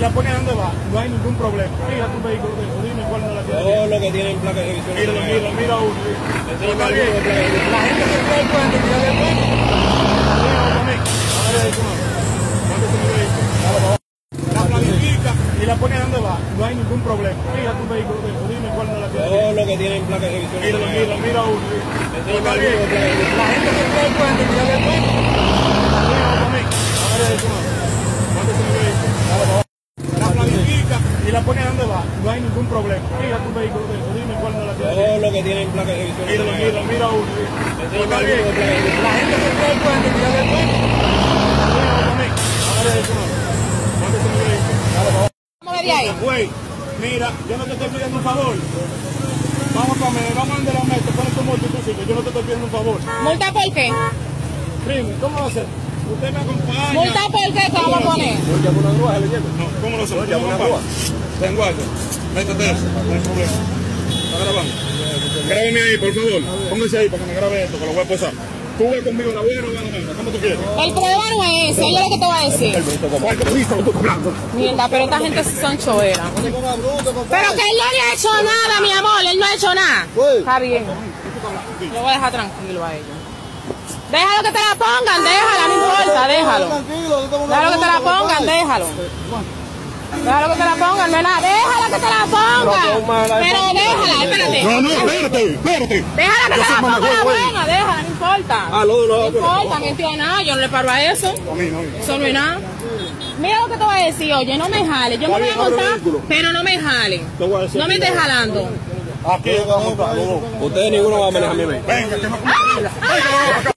y la pone a donde va, no hay ningún problema. Mira tu vehículo, dime cuál no la tiene. Todo lo que tienen placa de revisión. Mira, mira, mira uno. Está bien. de de. La gente y la donde va, no hay ningún problema. Mira tu vehículo, dime cuál no la tiene. Todo lo que tienen placa de revisión. Mira, mira, mira uno. Está bien. de de revisión. La gente se puente. Mira, también. Planifica y la pone a donde va, no hay ningún problema. Mira tu vehículo, dime cuál no la tiene. Todo lo que tienen placa de revisión. Mira, mira, mira uno. Enséñame Está bien. de placa de. La gente se el puente, que ya le puente. A de. Güey, mira, yo no te estoy pidiendo un favor. Vamos a comer, vamos a andar la meta, pon tu moto y tu sitio, yo no te estoy pidiendo un favor. ¿Multa por qué? Primo, ¿cómo va a ser? Usted me acompaña. ¿Multa por qué? ¿Qué vamos a poner? No, llamo una grúa, lo. No, ¿cómo lo llama ¿Cómo una vamos? Tengo algo. Métete eso, no hay problema. ¿Está grabando? Grábame ahí, por favor. Póngase ahí para que me grabe esto, que lo voy a pasar. Tú ves conmigo, la voy a grabar, la ¿cómo tú quieres? El problema no es ese, oye lo que te voy a decir. ¿Cuál te listo, lo? Mierda, pero esta gente sí son choeras. Pero que él no le ha hecho nada, mi amor, él no ha hecho nada. Está bien. Lo voy a dejar tranquilo a ellos. Déjalo que te la pongan, déjalo. Déjalo que te la pongan, déjalo. Déjalo que te la pongan, no es nada. Déjala que te la pongan. Pero déjala, espérate. No, no, espérate, espérate. Déjala que te la pongan la buena, déjala, no importa. Ah, No importa, no entiendo nada, yo no le paro a eso. No. Eso no es nada. Mira lo que te voy a decir, oye, no me jale. Yo me voy a montar, pero no me jale. Te voy a decir No me estés jalando. Aquí vamos dos. Ustedes ninguno va a manejar mi vehículo. Venga, que me